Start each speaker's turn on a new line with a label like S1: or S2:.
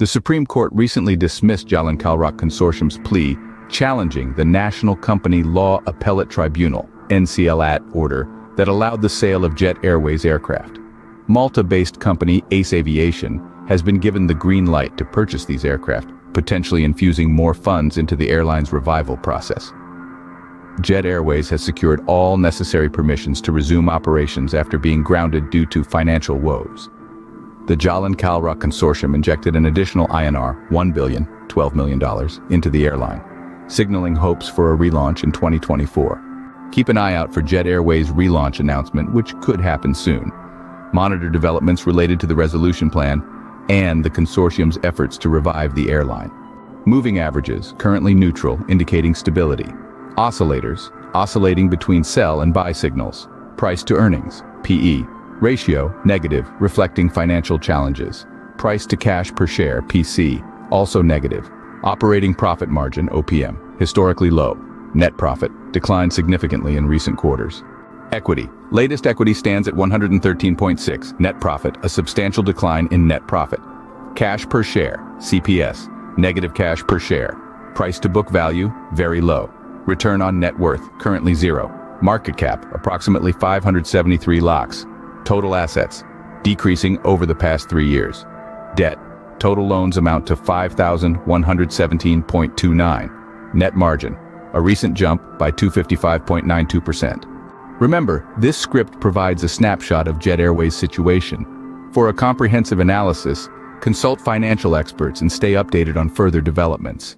S1: The Supreme Court recently dismissed Jalan Kalrock Consortium's plea challenging the National Company Law Appellate Tribunal, NCLAT order, that allowed the sale of Jet Airways aircraft. Malta-based company Ace Aviation has been given the green light to purchase these aircraft, potentially infusing more funds into the airline's revival process. Jet Airways has secured all necessary permissions to resume operations after being grounded due to financial woes. The Jalan Kalrock Consortium injected an additional INR $1 billion, $12 million into the airline, signaling hopes for a relaunch in 2024. Keep an eye out for Jet Airways' relaunch announcement, which could happen soon. Monitor developments related to the resolution plan and the consortium's efforts to revive the airline. Moving averages, currently neutral, indicating stability. Oscillators, oscillating between sell and buy signals. Price to earnings, PE. Ratio, negative, reflecting financial challenges. Price to cash per share, PC, also negative. Operating profit margin, OPM, historically low. Net profit, declined significantly in recent quarters. Equity. Latest equity stands at 113.6. Net profit, a substantial decline in net profit. Cash per share, CPS, negative cash per share. Price to book value, very low. Return on net worth, currently zero. Market cap, approximately 573 lakhs. Total assets, decreasing over the past three years. Debt, total loans amount to 5,117.29. Net margin, a recent jump by 255.92%. Remember, this script provides a snapshot of Jet Airways' situation. For a comprehensive analysis, consult financial experts and stay updated on further developments.